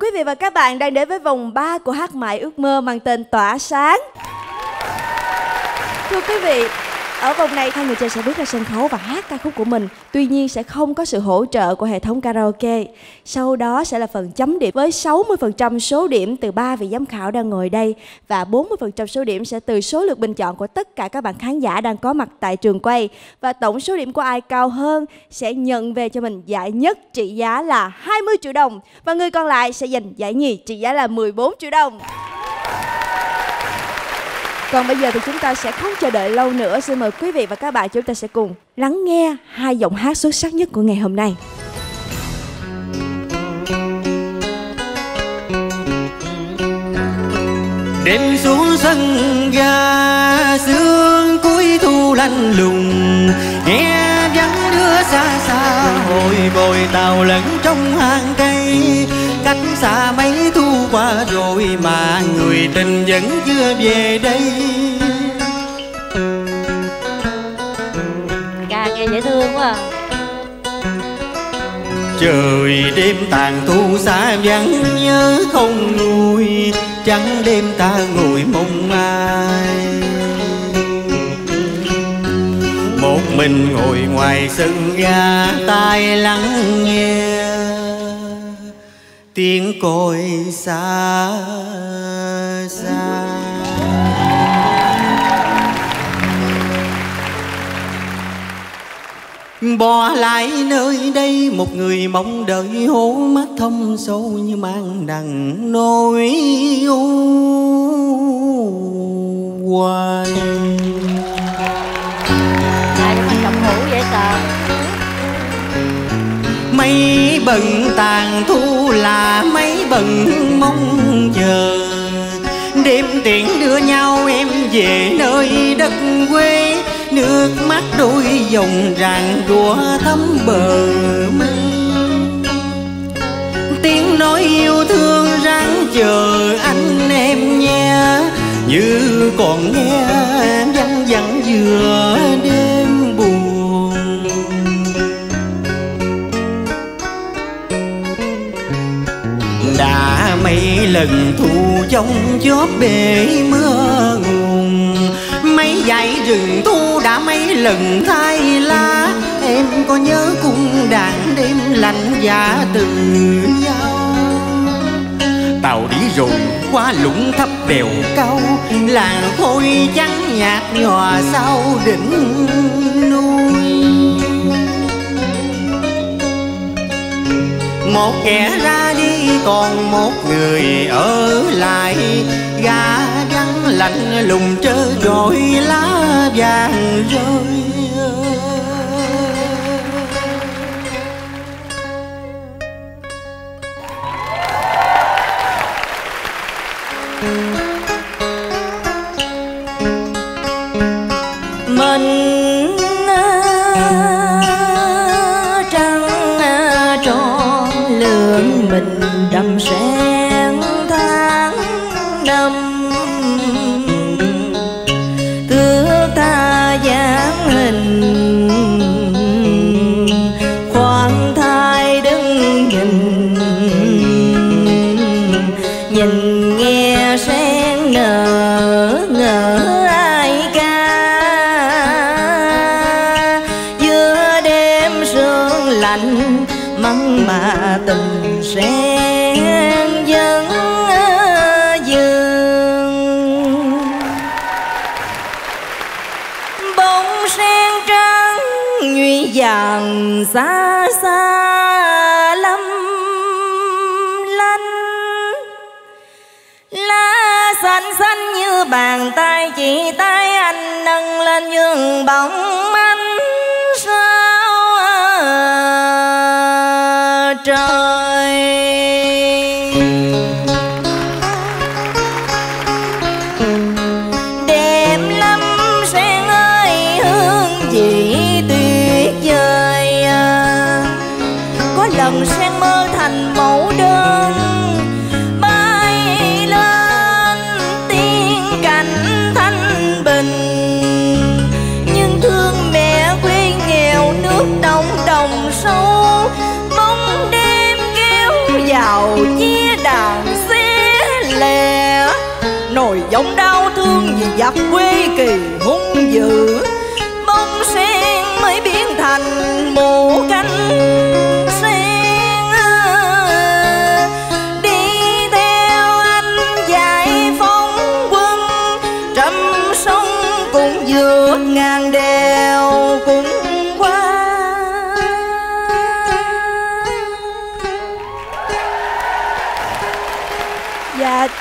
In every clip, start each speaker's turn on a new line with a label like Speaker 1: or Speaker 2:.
Speaker 1: quý vị và các bạn đang đến với vòng 3 của hát mãi ước mơ mang tên Tỏa sáng. Thưa quý vị, ở vòng này, hai người chơi sẽ bước ra sân khấu và hát ca khúc của mình. Tuy nhiên, sẽ không có sự hỗ trợ của hệ thống karaoke. Sau đó sẽ là phần chấm điểm với 60% số điểm từ ba vị giám khảo đang ngồi đây Và 40% số điểm sẽ từ số lượt bình chọn của tất cả các bạn khán giả đang có mặt tại trường quay. Và tổng số điểm của ai cao hơn sẽ nhận về cho mình giải nhất trị giá là 20 triệu đồng Và người còn lại sẽ giành giải nhì trị giá là 14 triệu đồng còn bây giờ thì chúng ta sẽ không chờ đợi lâu nữa. Xin mời quý vị và các bạn, chúng ta sẽ cùng lắng nghe hai giọng hát xuất sắc nhất của ngày hôm nay.
Speaker 2: Đêm xuống sân ga, sương cuối thu lạnh lùng. Nghe vắng đưa xa xa, hồi bồi tàu lẫn trong hang cây. Cách xa mấy thu qua rồi mà người tình vẫn chưa về đây.
Speaker 3: Ca nghe dễ thương quá à.
Speaker 2: Trời đêm tàn thu xa vắng nhớ không nguôi Trắng đêm ta ngồi mong ai Một mình ngồi ngoài sân ga tai lắng nghe tiếng còi xa xa. Bỏ lại nơi đây một người mong đợi hố mắt thông sâu như mang đằng nỗi u hoài
Speaker 3: Lại mà hữu vậy sợ
Speaker 2: mấy bận tàn thu là mấy bận mong chờ. Đêm tiễn đưa nhau em về nơi đất quê, nước mắt đôi dòng ràng đùa thấm bờ mây. Tiếng nói yêu thương ráng chờ anh em nghe như còn nghe văng vẳng vừa đêm. Lần thu trong chóp bể mưa nguồn mấy dãy rừng thu đã mấy lần thay lá. Em có nhớ cung đàn đêm lạnh giá từ nhau? Tàu đi rồi qua lũng thấp đèo cao làng khôi trắng nhạt nhòa sau đỉnh núi. Một kẻ ra còn một người ở lại. Gà gắn lạnh lùng trơ rồi lá vàng rơi.
Speaker 4: Lạnh mắng mà tình sẽ dẫn dừng bông sen trắng nhuy vàng
Speaker 1: xa xa lắm lanh. Lá xanh xanh như bàn tay chị tay anh nâng lên nhường bóng lòng sen mơ
Speaker 4: thành mẫu đơn. Bay lên tiên cảnh thanh bình. Nhưng thương mẹ quê nghèo, nước Đông đồng sâu. Bóng đêm kéo vào chia đàn xé lè. Nồi giống đau thương vì giặc quê kỳ hung dữ. Bông sen
Speaker 1: mới biến thành mù cánh.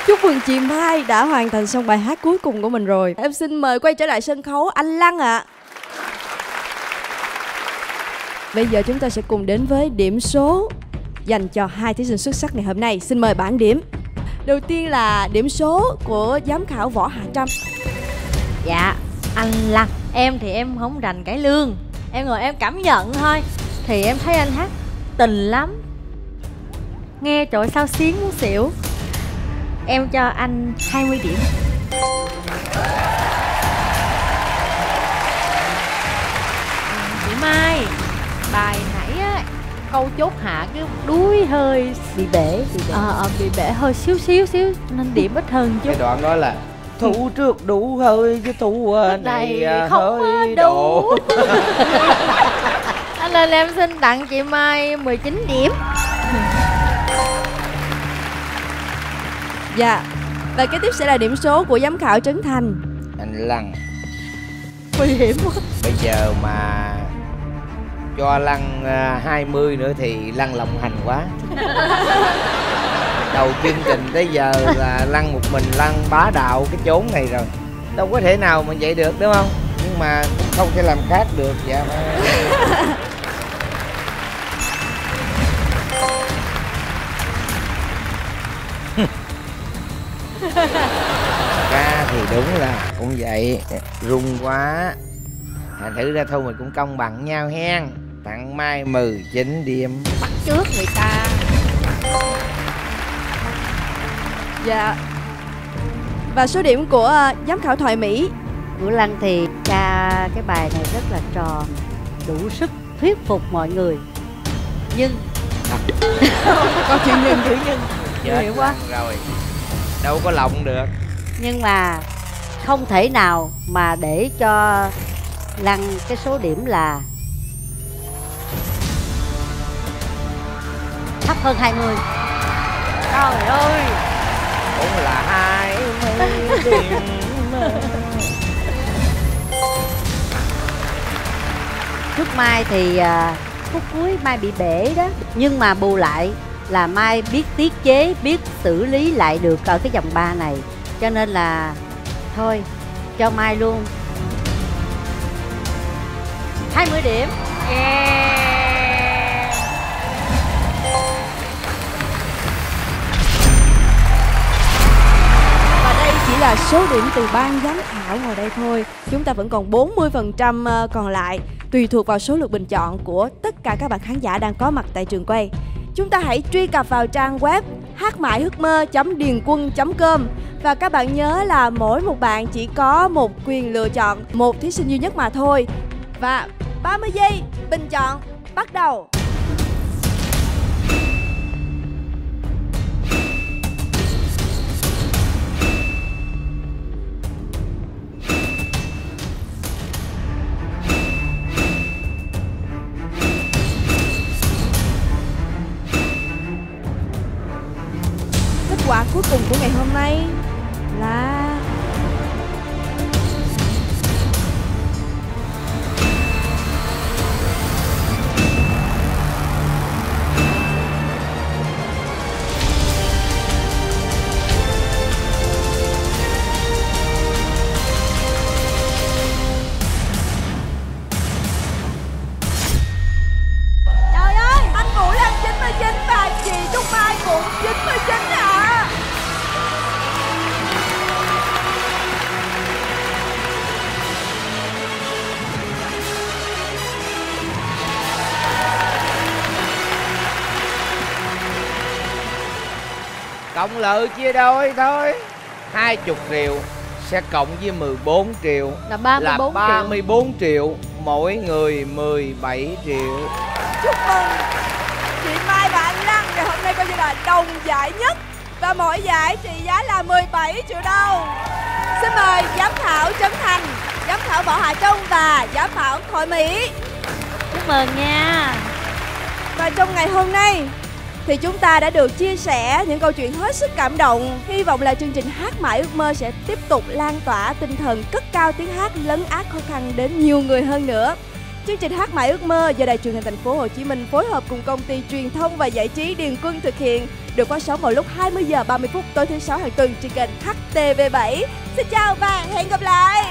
Speaker 1: Chúc mừng chị Mai đã hoàn thành xong bài hát cuối cùng của mình rồi. Em xin mời quay trở lại sân khấu, anh Lăng ạ. Bây giờ chúng ta sẽ cùng đến với điểm số dành cho hai thí sinh xuất sắc ngày hôm nay. Xin mời bảng điểm. Đầu tiên là điểm số của giám khảo Võ Hà Trâm.
Speaker 3: Dạ anh Lăng. Em thì em không rành cải lương. Em ngồi em cảm nhận thôi. Thì em thấy anh hát tình lắm. Nghe trội sao xiến muốn xỉu. Em cho anh 20 điểm. Chị Mai Bài nãy á Câu chốt hạ cái đuối hơi
Speaker 5: bị bể bị bể.
Speaker 3: Ờ ờ bị bể hơi xíu xíu xíu Nên điểm ít hơn chút.
Speaker 6: Cái đoạn đó là thủ trước đủ hơi chứ thủ ờ, này ờ,
Speaker 3: không
Speaker 6: hơi
Speaker 3: đủ.
Speaker 6: độ
Speaker 3: Anh lên em xin tặng chị Mai 19 điểm
Speaker 1: Dạ. Và kế tiếp sẽ là điểm số của giám khảo Trấn Thành.
Speaker 6: Anh lăng.
Speaker 3: Nguy hiểm quá.
Speaker 6: Bây giờ mà cho lăng ờ, 20 nữa thì lăng lòng hành quá. Đầu chương trình tới giờ là lăng một mình lăng bá đạo cái chốn này rồi. Đâu có thể nào mà vậy được đúng không? Nhưng mà cũng không thể làm khác được dạ ca thì đúng là cũng vậy. Rung quá. Thành thử ra thôi mình cũng công bằng nhau hen. Tặng mai 19 điểm.
Speaker 3: Trước người ta.
Speaker 1: Dạ. Và số điểm của ờ, giám khảo Thoại Mỹ.
Speaker 5: Vũ Lăng thì ca cái bài này rất là tròn đủ sức thuyết phục mọi người. Nhưng.
Speaker 1: Có chữ nhân chữ nhân.
Speaker 6: Chết
Speaker 5: Hiểu quá.
Speaker 6: rồi đâu có lòng được.
Speaker 5: Nhưng mà không thể nào mà để cho Lăng cái số điểm là thấp hơn 20
Speaker 3: Trời ơi!
Speaker 6: Cũng là hai mươi điểm.
Speaker 5: Trước Mai thì à, phút cuối Mai bị bể đó. Nhưng mà bù lại là Mai biết tiết chế, biết xử lý lại được ở cái vòng 3 này. Cho nên là thôi, cho Mai luôn. 20 điểm.
Speaker 3: Yeah.
Speaker 1: Và đây chỉ là số điểm từ ban giám khảo ngồi đây thôi. Chúng ta vẫn còn 40% trăm ờ, còn lại Tùy thuộc vào số lượt bình chọn của tất cả các bạn khán giả đang có mặt tại trường quay. Chúng ta hãy truy cập vào trang web hmạihước mơ.điền.quân.com Và các bạn nhớ là mỗi một bạn chỉ có một quyền lựa chọn, một thí sinh duy nhất mà thôi. Và 30 giây bình chọn bắt đầu. Quả cuối cùng của ngày hôm nay là
Speaker 6: cộng lợi chia đôi thôi. Hai chục triệu sẽ cộng với 14 triệu.
Speaker 3: Là 34
Speaker 6: là
Speaker 3: triệu.
Speaker 6: 34 triệu. Mỗi người 17 triệu.
Speaker 1: Chúc mừng. Chị Mai và anh Lăng ngày hôm nay coi như là đồng giải nhất. Và mỗi giải trị giá là 17 triệu đồng. Xin mời mời giám khảo Trấn Thành, giám khảo Võ Hạ Trung và giám khảo Thoại Mỹ.
Speaker 3: chúc mừng nha.
Speaker 1: Và trong ngày hôm nay thì chúng ta đã được chia sẻ những câu chuyện hết sức cảm động. Hy vọng là chương trình Hát mãi ước mơ sẽ tiếp tục lan tỏa tinh thần cất cao tiếng hát lấn át khó khăn đến nhiều người hơn nữa. Chương trình Hát mãi ước mơ do Đài truyền hình thành phố Hồ Chí Minh phối hợp cùng công ty truyền thông và giải trí Điền Quân thực hiện, được phát sóng vào lúc 20 giờ 30 phút tối thứ sáu hàng tuần trên kênh HTV7. Xin chào và hẹn gặp lại.